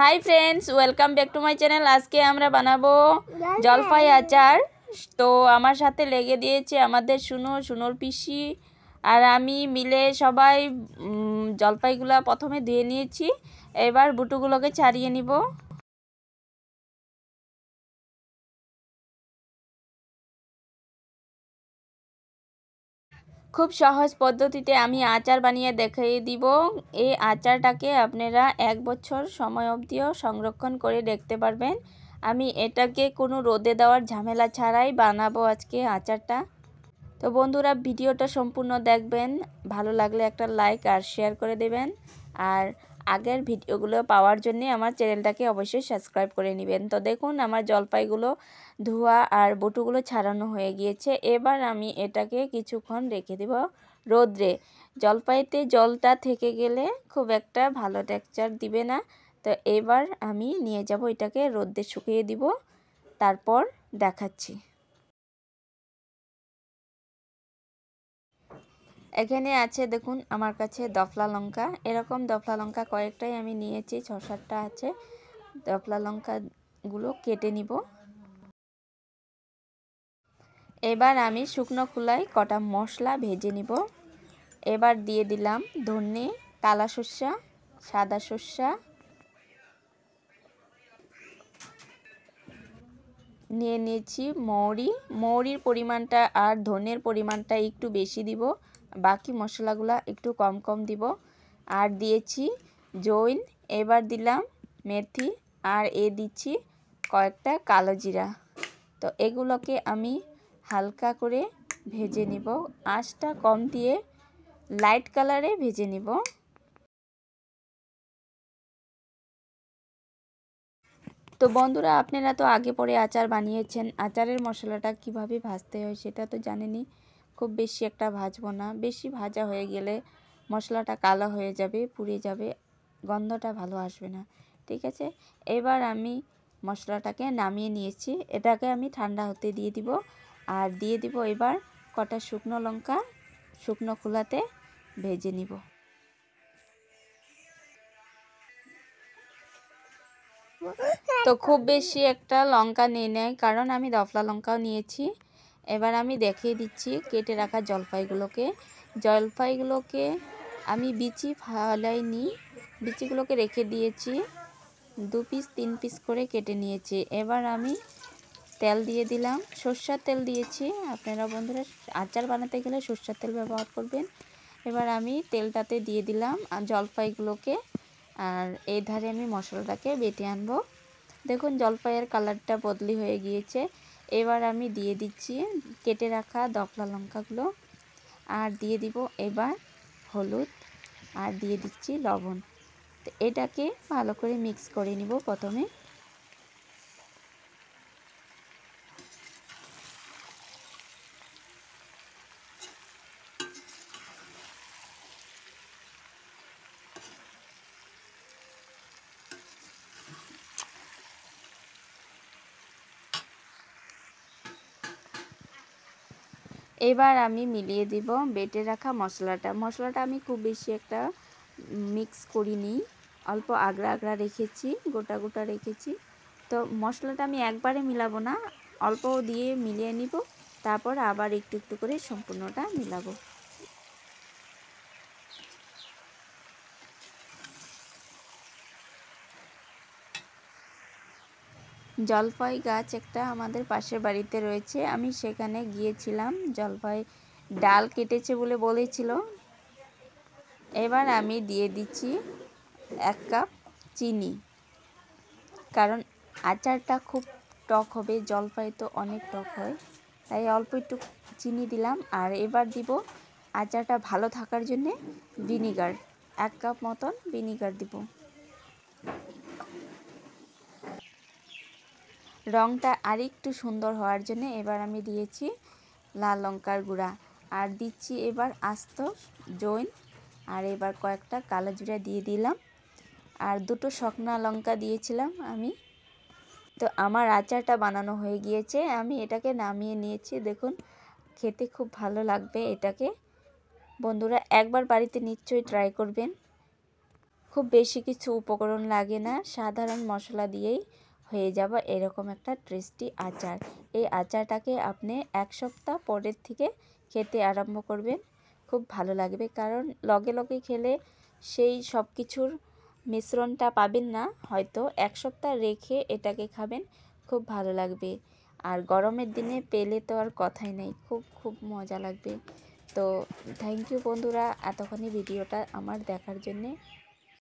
Hi friends welcome back to my channel আজকে আমরা বানাবো জলপাই আচার। তো আমার সাথে লেগে দিয়েছে আমাদের শুনো শুনোর পিসি। আর আমি মিলে সবাই জলপাইগুলো জলপাইগুলা প্রথমে ধুয়ে নিয়েছি। এবার বুটুগুলোকে ছাড়িয়ে নিব। খুব সহজ পদ্ধতিতে আমি আচার বানিয়ে দেখিয়ে দিব। এই আচারটাকে আপনারা এক বছর সময় অবধিও সংরক্ষণ করে দেখতে পারবেন। আমি এটাকে কোনো রোদে দেওয়ার ঝামেলা ছাড়াই বানাবো আজকে আচারটা। তো বন্ধুরা, ভিডিওটা সম্পূর্ণ দেখবেন। ভালো লাগলে একটা লাইক আর শেয়ার করে দেবেন। আর আগের ভিডিওগুলো পাওয়ার জন্য আমার চ্যানেলটাকে অবশ্যই সাবস্ক্রাইব করে নেবেন। তো দেখুন, আমার জলপাইগুলো, ধোয়া আর বটুগুলো ছাড়ানো হয়ে গিয়েছে। এবার আমি এটাকে কিছুক্ষণ রেখে দেব রোদ্রে। জলপাইতে জলটা থেকে গেলে খুব একটা ভালো টেক্সচার দিবে না। তো এবার আমি নিয়ে যাব এটাকে রোদ্রে শুকিয়ে দিব। তারপর দেখাচ্ছি। এখানে আছে দেখুন আমার কাছে দফলা লঙ্কা। এরকম দফলা লঙ্কা কয়েকটাই আমি নিয়েছি ছ সাতটা আছে। দফলা লঙ্কাগুলো কেটে নিব। এবার আমি শুকনো খোলায় কটা মশলা ভেজে নিব। এবার দিয়ে দিলাম ধনে, কালা সর্ষা, সাদা সর্ষা। নিয়ে নিয়েছি মৌরি। মৌরির পরিমাণটা আর ধনের পরিমাণটা একটু বেশি দিব। বাকি মশলাগুলো একটু কম কম দিব। আর দিয়েছি জৈন, এবার দিলাম মেথি, আর এ দিচ্ছি কয়েকটা কালো জিরা। তো এগুলোকে আমি হালকা করে ভেজে নিব। আঁচটা কম দিয়ে লাইট কালারে ভেজে নিব। তো বন্ধুরা, আপনারা তো আগে পরে আচার বানিয়েছেন। আচারের মশলাটা কীভাবে ভাজতে হয় সেটা তো জানেনই। খুব বেশি একটা ভাজবো না। বেশি ভাজা হয়ে গেলে মশলাটা কালো হয়ে যাবে, পুড়ে যাবে, গন্ধটা ভালো আসবে না। ঠিক আছে? এবার আমি মশলাটাকে নামিয়ে নিয়েছি। এটাকে আমি ঠান্ডা হতে দিয়ে দিব। আর দিয়ে দিব এবার কটা শুকনো লঙ্কা, শুকনো খোলাতে ভেজে নিব। তো খুব বেশি একটা লঙ্কা নিয়ে নেয় কারণ আমি দফলা লঙ্কাও নিয়েছি। এবার আমি দেখিয়ে দিচ্ছি কেটে রাখা জলপাইগুলোকে। জলপাইগুলোকে আমি বিচি ফালাইনি। বিচিগুলোকে রেখে দিয়েছি। দু পিস তিন পিস করে কেটে নিয়েছি। এবার আমি তেল দিয়ে দিলাম। সর্ষার তেল দিয়েছি। আপনারা বন্ধুরা আচার বানাতে গেলে সর্ষার তেল ব্যবহার করবেন। এবার আমি তেলটাতে দিয়ে দিলাম আর জলপাইগুলোকে। আর এই ধারে আমি মশলাটাকে বেটে আনব। দেখুন, জলপাইয়ের কালারটা বদলি হয়ে গিয়েছে। এবার আমি দিয়ে দিচ্ছি কেটে রাখা দফলা লঙ্কাগুলো। আর দিয়ে দিব এবার হলুদ। আর দিয়ে দিচ্ছি লবণ। তো এটাকে ভালো করে মিক্স করে নিব প্রথমে। এবার আমি মিলিয়ে দিব বেটে রাখা মশলাটা। মশলাটা আমি খুব বেশি একটা মিক্স করিনি। অল্প আগড়া আগড়া রেখেছি, গোটা গোটা রেখেছি। তো মশলাটা আমি একবারে মিলাবো না, অল্প দিয়ে মিলিয়ে নিব, তারপর আবার একটু একটু করে সম্পূর্ণটা মিলাবো। জলপাই গাছ একটা আমাদের পাশের বাড়িতে রয়েছে। আমি সেখানে গিয়েছিলাম জলপাই ডাল কেটেছে বলে বলেছিল। এবার আমি দিয়ে দিচ্ছি এক কাপ চিনি। কারণ আচারটা খুব টক হবে জলপাই তো অনেক টক হয়। তাই অল্প একটু চিনি দিলাম আর এবার দিব আচারটা ভালো থাকার জন্যে ভিনিগার। এক কাপ মতন ভিনিগার দিব। রঙটা আরেকটু সুন্দর হওয়ার জন্য এবার আমি দিয়েছি লাল লঙ্কার গুঁড়া। আর দিচ্ছি এবার আস্ত জৈন। আর এবার কয়েকটা কালো জিরা দিয়ে দিলাম। আর দুটো শুকনো লঙ্কা দিয়েছিলাম আমি। তো আমার আচারটা বানানো হয়ে গিয়েছে। আমি এটাকে নামিয়ে নিয়েছি। দেখুন, খেতে খুব ভালো লাগবে এটাকে। বন্ধুরা, একবার বাড়িতে নিশ্চয়ই ট্রাই করবেন। খুব খুব বেশি কিছু উপকরণ লাগে না। সাধারণ মশলা দিয়েই হয়ে যাব এরকম একটা টেস্টি আচার। এই আচারটাকে আপনি এক সপ্তাহ পরের থেকে খেতে আরম্ভ করবেন। খুব ভালো লাগবে কারণ লগে লগে খেলে সেই সব কিছুর মিশ্রণটা পাবেন না। হয়তো এক সপ্তাহ রেখে এটাকে খাবেন, খুব ভালো লাগবে। আর গরমের দিনে পেলে তো আর কথাই নেই, খুব খুব মজা লাগবে। তো থ্যাংক ইউ বন্ধুরা এতক্ষণই ভিডিওটা আমার দেখার জন্যে।